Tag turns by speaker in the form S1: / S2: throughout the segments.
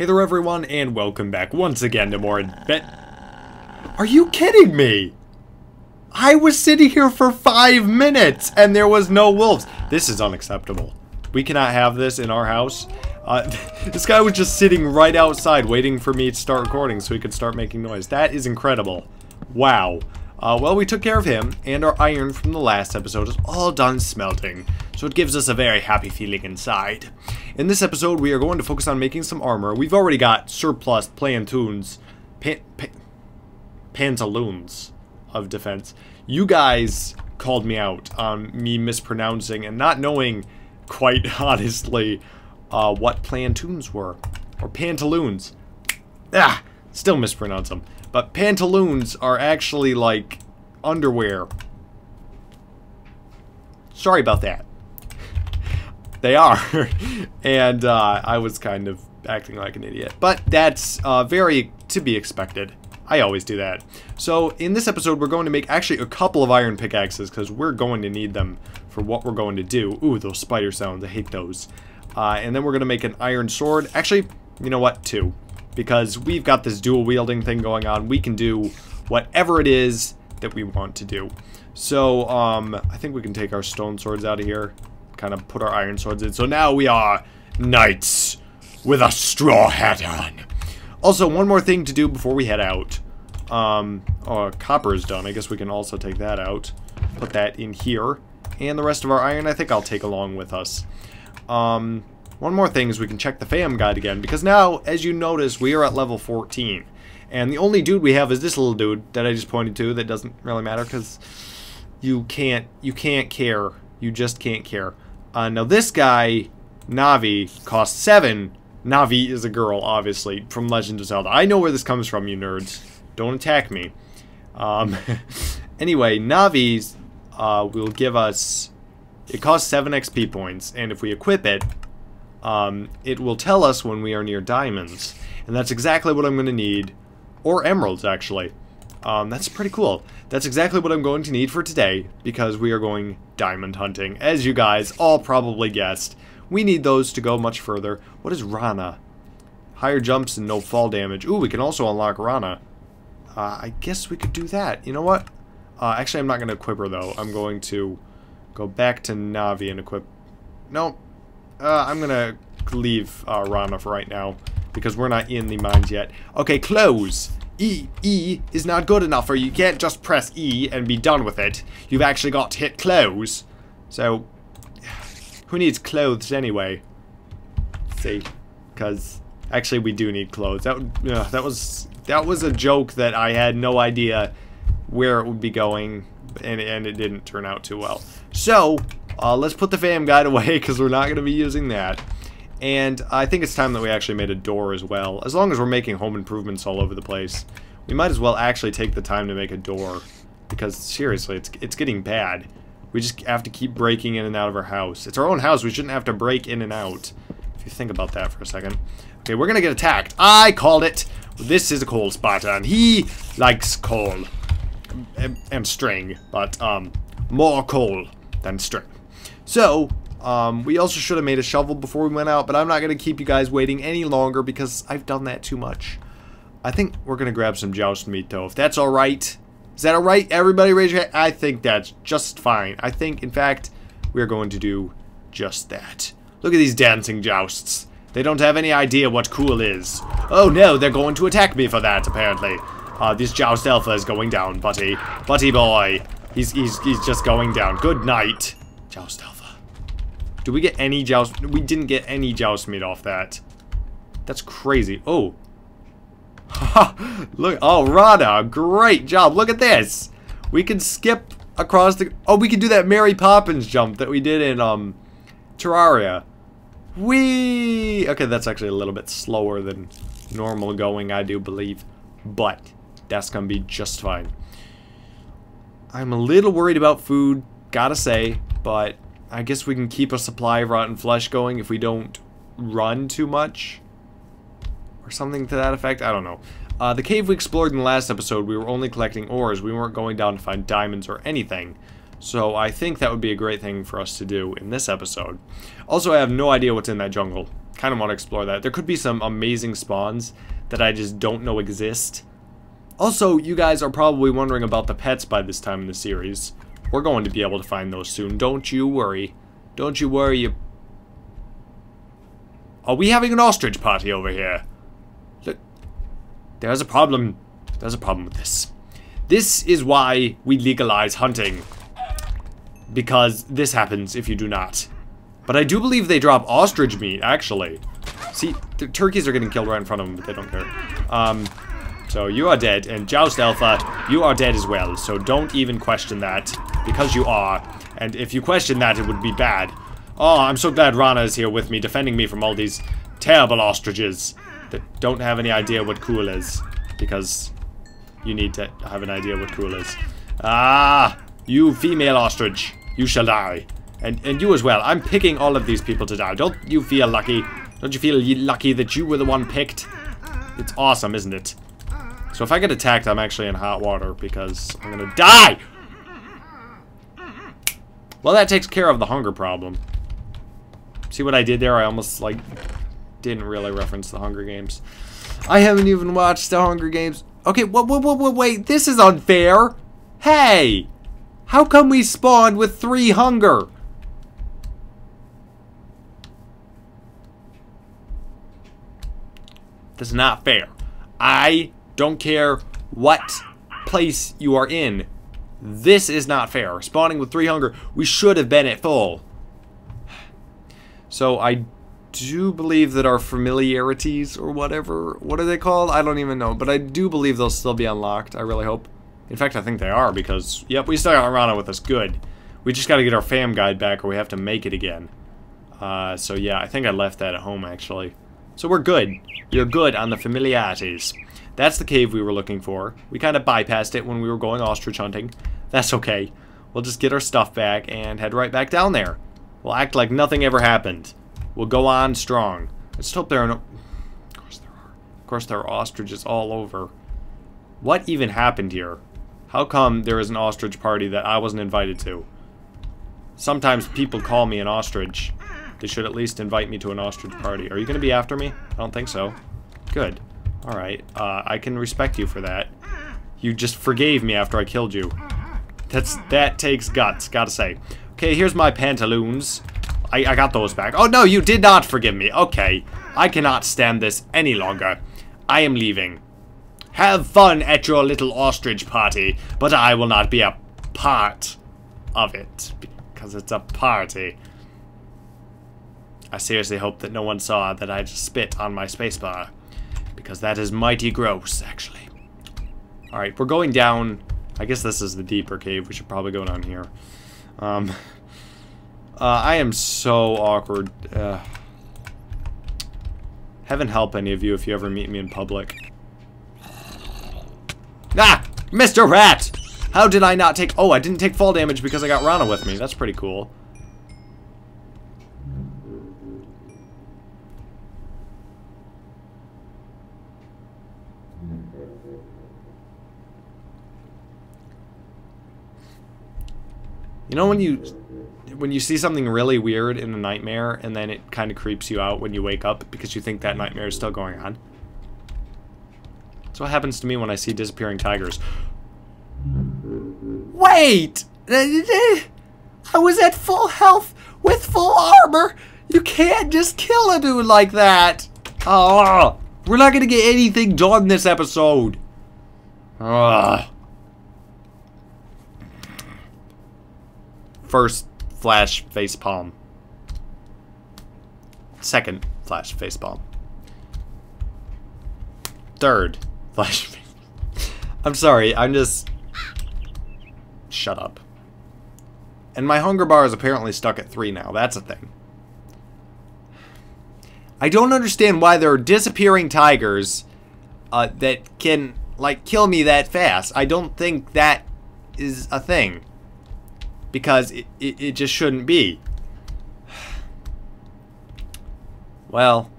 S1: Hey there everyone, and welcome back once again to more Bet- Are you kidding me? I was sitting here for five minutes, and there was no wolves. This is unacceptable. We cannot have this in our house. Uh, this guy was just sitting right outside waiting for me to start recording so he could start making noise. That is incredible. Wow. Uh, well, we took care of him, and our iron from the last episode is all done smelting, so it gives us a very happy feeling inside. In this episode, we are going to focus on making some armor. We've already got surplus plantoons, pan, pan, pantaloons of defense. You guys called me out on me mispronouncing and not knowing, quite honestly, uh, what plantoons were. Or pantaloons. Ah, still mispronounce them. But pantaloons are actually like underwear. Sorry about that. they are. and uh, I was kind of acting like an idiot. But that's uh, very to be expected. I always do that. So in this episode, we're going to make actually a couple of iron pickaxes because we're going to need them for what we're going to do. Ooh, those spider sounds. I hate those. Uh, and then we're going to make an iron sword. Actually, you know what? Two. Because we've got this dual wielding thing going on. We can do whatever it is that we want to do. So, um, I think we can take our stone swords out of here. Kind of put our iron swords in. So now we are knights with a straw hat on. Also, one more thing to do before we head out. Um, oh, copper is done. I guess we can also take that out. Put that in here. And the rest of our iron, I think I'll take along with us. Um, one more thing is we can check the fam guide again, because now, as you notice, we are at level 14. And the only dude we have is this little dude that I just pointed to that doesn't really matter, because you can't, you can't care. You just can't care. Uh, now this guy, Navi, costs 7. Navi is a girl, obviously, from Legend of Zelda. I know where this comes from, you nerds. Don't attack me. Um, anyway, Navi's uh, will give us... It costs 7 XP points, and if we equip it, um, it will tell us when we are near diamonds. And that's exactly what I'm going to need. Or emeralds, actually. Um, that's pretty cool. That's exactly what I'm going to need for today, because we are going diamond hunting. As you guys all probably guessed, we need those to go much further. What is Rana? Higher jumps and no fall damage. Ooh, we can also unlock Rana. Uh, I guess we could do that. You know what? Uh, actually, I'm not going to equip her, though. I'm going to go back to Navi and equip... No. Uh, I'm to leave uh, Rana for right now, because we're not in the mines yet. Okay, close. E, E is not good enough for you. Can't just press E and be done with it. You've actually got to hit close. So, who needs clothes anyway? see, because actually we do need clothes. That uh, that was that was a joke that I had no idea where it would be going, and and it didn't turn out too well. So uh, let's put the fam guide away because we're not going to be using that. And I think it's time that we actually made a door as well. As long as we're making home improvements all over the place, we might as well actually take the time to make a door. Because seriously, it's it's getting bad. We just have to keep breaking in and out of our house. It's our own house. We shouldn't have to break in and out. If you think about that for a second. Okay, we're gonna get attacked. I called it. This is a coal spotter, and he likes coal. And string, but, um, more coal than string. So, um, we also should have made a shovel before we went out, but I'm not gonna keep you guys waiting any longer because I've done that too much. I think we're gonna grab some joust meat, though, if that's alright. Is that alright? Everybody raise your hand. I think that's just fine. I think, in fact, we're going to do just that. Look at these dancing jousts. They don't have any idea what cool is. Oh no, they're going to attack me for that, apparently. Uh, this joust alpha is going down, buddy. Buddy boy. He's, he's, he's just going down. Good night. Joust alpha. Do we get any joust? We didn't get any joust meat off that. That's crazy. Oh. Look. Oh, Rana. Great job. Look at this. We can skip across the... Oh, we can do that Mary Poppins jump that we did in, um, Terraria. Whee! Okay, that's actually a little bit slower than normal going, I do believe. But, that's gonna be just fine. I'm a little worried about food, gotta say, but I guess we can keep a supply of rotten flesh going if we don't run too much. Or something to that effect, I don't know. Uh, the cave we explored in the last episode, we were only collecting ores. We weren't going down to find diamonds or anything. So I think that would be a great thing for us to do in this episode. Also, I have no idea what's in that jungle. Kind of want to explore that. There could be some amazing spawns that I just don't know exist. Also, you guys are probably wondering about the pets by this time in the series. We're going to be able to find those soon. Don't you worry. Don't you worry. You... Are we having an ostrich party over here? Look, there's a problem. There's a problem with this. This is why we legalize hunting. Because this happens if you do not. But I do believe they drop ostrich meat, actually. See, the turkeys are getting killed right in front of them, but they don't care. Um, so you are dead, and Joust Alpha, you are dead as well. So don't even question that, because you are. And if you question that, it would be bad. Oh, I'm so glad Rana is here with me, defending me from all these terrible ostriches that don't have any idea what cool is. Because you need to have an idea what cool is. Ah, you female ostrich, you shall die. And, and you as well. I'm picking all of these people to die. Don't you feel lucky? Don't you feel lucky that you were the one picked? It's awesome, isn't it? So if I get attacked, I'm actually in hot water because I'm gonna die! Well, that takes care of the hunger problem. See what I did there? I almost, like, didn't really reference the Hunger Games. I haven't even watched the Hunger Games. Okay, wait, wait, wait, wait, this is unfair! Hey! How come we spawned with three hunger? That's not fair. I don't care what place you are in. This is not fair. Spawning with three hunger, we should have been at full. So I do believe that our familiarities or whatever, what are they called? I don't even know. But I do believe they'll still be unlocked. I really hope. In fact, I think they are because, yep, we still got Rana with us. Good. We just got to get our fam guide back or we have to make it again. Uh, so yeah, I think I left that at home actually. So we're good. You're good on the familiarities. That's the cave we were looking for. We kind of bypassed it when we were going ostrich hunting. That's okay. We'll just get our stuff back and head right back down there. We'll act like nothing ever happened. We'll go on strong. Let's hope there are no... Of course there are. Of course there are ostriches all over. What even happened here? How come there is an ostrich party that I wasn't invited to? Sometimes people call me an ostrich. They should at least invite me to an ostrich party. Are you going to be after me? I don't think so. Good. Alright. Uh, I can respect you for that. You just forgave me after I killed you. That's That takes guts, gotta say. Okay, here's my pantaloons. I, I got those back. Oh, no, you did not forgive me. Okay. I cannot stand this any longer. I am leaving. Have fun at your little ostrich party, but I will not be a part of it, because it's a party. I seriously hope that no one saw that I just spit on my spacebar. Because that is mighty gross, actually. Alright, we're going down... I guess this is the deeper cave. We should probably go down here. Um, uh, I am so awkward. Uh, heaven help any of you if you ever meet me in public. Ah! Mr. Rat! How did I not take... Oh, I didn't take fall damage because I got Rana with me. That's pretty cool. You know when you when you see something really weird in a nightmare and then it kind of creeps you out when you wake up because you think that nightmare is still going on? That's what happens to me when I see disappearing tigers. Wait! I was at full health with full armor! You can't just kill a dude like that! Oh, we're not gonna get anything done this episode. Ugh. First flash face palm. Second flash face palm. Third flash. I'm sorry. I'm just. Shut up. And my hunger bar is apparently stuck at three now. That's a thing. I don't understand why there are disappearing tigers uh, that can, like, kill me that fast. I don't think that is a thing because it, it, it just shouldn't be. Well,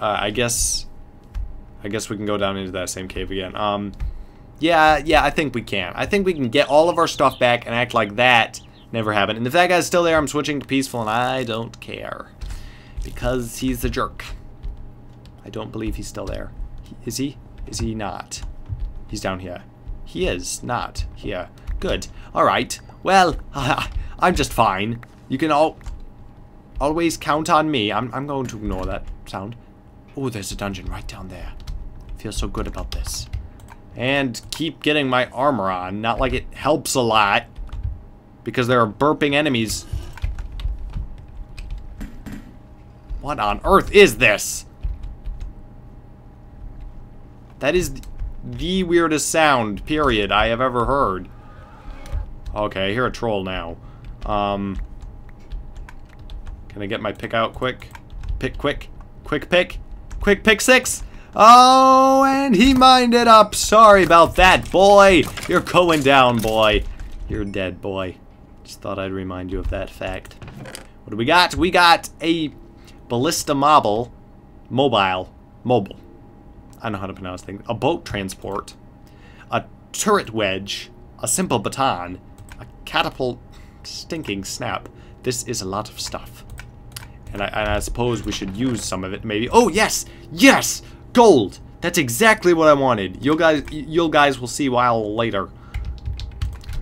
S1: uh, I guess I guess we can go down into that same cave again. Um, yeah, yeah, I think we can. I think we can get all of our stuff back and act like that never happened. And if that guy's still there, I'm switching to peaceful, and I don't care. Because he's a jerk. I don't believe he's still there. Is he? Is he not? He's down here. He is not here. Good. Alright. Well, I'm just fine. You can all always count on me. I'm, I'm going to ignore that sound. Oh, there's a dungeon right down there. Feel so good about this. And keep getting my armor on. Not like it helps a lot. Because there are burping enemies. What on earth is this? That is the weirdest sound, period, I have ever heard. Okay, I hear a troll now. Um, can I get my pick out quick? Pick quick. Quick pick. Quick pick six. Oh, and he mined it up. Sorry about that, boy. You're going down, boy. You're dead, boy. Just thought I'd remind you of that fact. What do we got? We got a ballista mobile. Mobile. Mobile. I know how to pronounce things. A boat transport. A turret wedge. A simple baton. A catapult stinking snap. This is a lot of stuff. And I, and I suppose we should use some of it, maybe. Oh, yes! Yes! Gold! That's exactly what I wanted. You guys, you guys will see while later.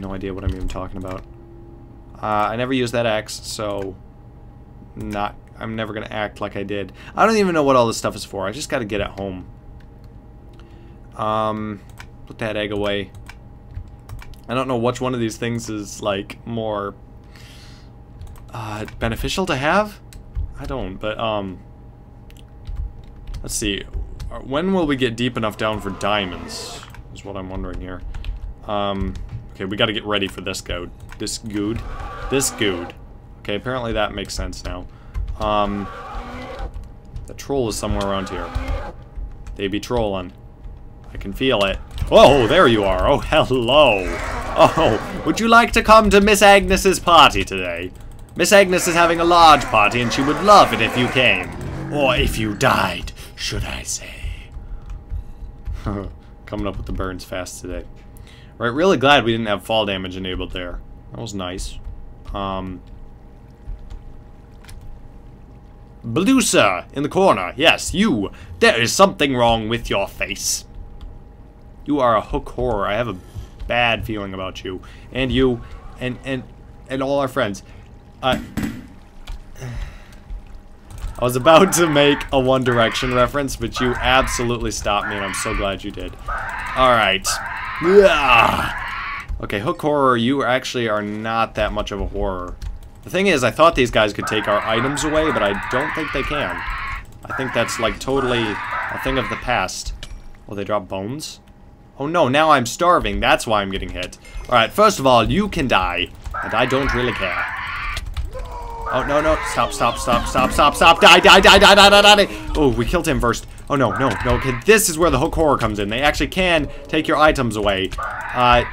S1: No idea what I'm even talking about. Uh, I never used that axe, so not. I'm never gonna act like I did. I don't even know what all this stuff is for. I just got to get it home. Um, put that egg away. I don't know which one of these things is like more uh, beneficial to have. I don't, but um, let's see. When will we get deep enough down for diamonds? Is what I'm wondering here. Um, okay, we got to get ready for this goad. This good. This good. Okay, apparently that makes sense now. Um, the troll is somewhere around here. They be trolling. I can feel it. Oh, there you are. Oh, hello. Oh, would you like to come to Miss Agnes's party today? Miss Agnes is having a large party and she would love it if you came. Or if you died, should I say. Coming up with the burns fast today. Right, really glad we didn't have fall damage enabled there. That was nice. Um, Blusa in the corner. Yes, you. There is something wrong with your face. You are a hook horror. I have a bad feeling about you. And you. And, and, and all our friends. Uh, I was about to make a One Direction reference, but you absolutely stopped me, and I'm so glad you did. Alright. Okay, Hook Horror, you actually are not that much of a horror. The thing is, I thought these guys could take our items away, but I don't think they can. I think that's, like, totally a thing of the past. Will they drop bones? Oh no, now I'm starving. That's why I'm getting hit. Alright, first of all, you can die. And I don't really care. Oh, no, no. Stop, stop, stop, stop, stop, stop. Die, die, die, die, die, die, die. Oh, we killed him first. Oh, no, no, no. Okay, this is where the hook horror comes in. They actually can take your items away. Uh,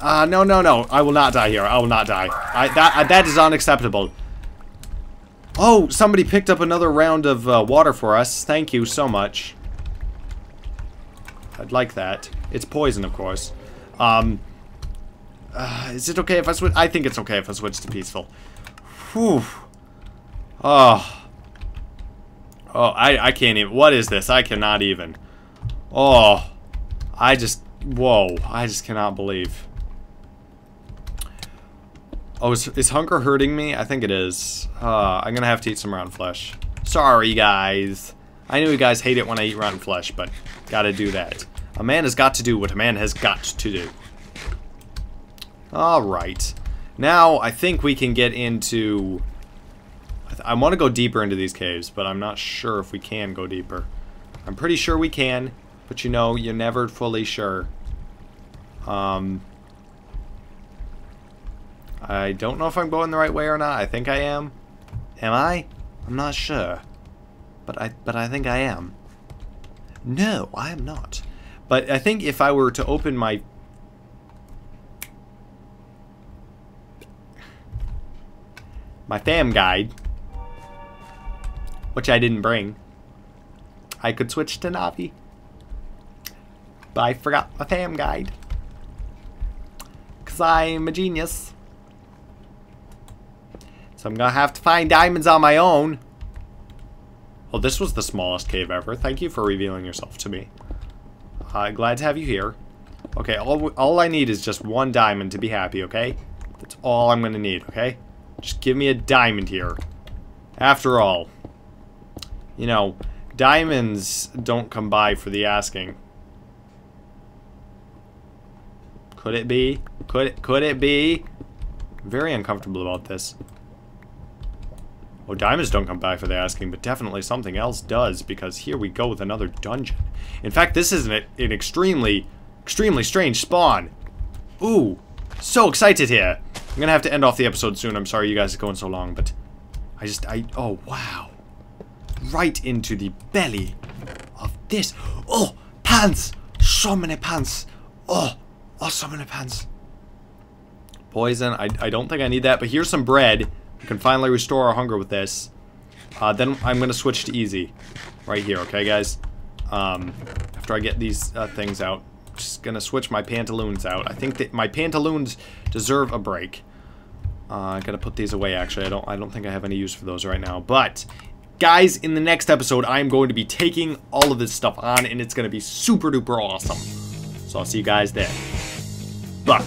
S1: uh, no, no, no. I will not die here. I will not die. I, that, uh, that is unacceptable. Oh, somebody picked up another round of uh, water for us. Thank you so much. I'd like that. It's poison, of course. Um, uh, is it okay if I switch? I think it's okay if I switch to peaceful. Whew. Oh. Oh, I, I can't even. What is this? I cannot even. Oh. I just. Whoa. I just cannot believe. Oh, is, is hunger hurting me? I think it is. Uh, I'm gonna have to eat some rotten flesh. Sorry, guys. I know you guys hate it when I eat rotten flesh, but gotta do that. A man has got to do what a man has got to do. Alright. Now, I think we can get into... I, I want to go deeper into these caves, but I'm not sure if we can go deeper. I'm pretty sure we can, but you know, you're never fully sure. Um, I don't know if I'm going the right way or not. I think I am. Am I? I'm not sure. But I, but I think I am. No, I am not. But I think if I were to open my my fam guide, which I didn't bring, I could switch to Navi. But I forgot my fam guide. Because I'm a genius. So I'm going to have to find diamonds on my own. Well, this was the smallest cave ever. Thank you for revealing yourself to me. Uh, glad to have you here. Okay, all, all I need is just one diamond to be happy, okay? That's all I'm gonna need, okay? Just give me a diamond here. After all, you know, diamonds don't come by for the asking. Could it be? Could it, could it be? very uncomfortable about this. Well, diamonds don't come back for the asking, but definitely something else does, because here we go with another dungeon. In fact, this is an, an extremely, extremely strange spawn. Ooh, so excited here. I'm gonna have to end off the episode soon. I'm sorry you guys are going so long, but I just, I, oh, wow. Right into the belly of this. Oh, pants! So many pants. Oh, oh, so many pants. Poison, I, I don't think I need that, but here's some bread. We can finally restore our hunger with this. Uh, then I'm going to switch to easy. Right here, okay, guys? Um, after I get these uh, things out. Just going to switch my pantaloons out. I think that my pantaloons deserve a break. Uh, I gotta put these away, actually. I don't, I don't think I have any use for those right now. But, guys, in the next episode, I'm going to be taking all of this stuff on, and it's going to be super duper awesome. So I'll see you guys then. Bye.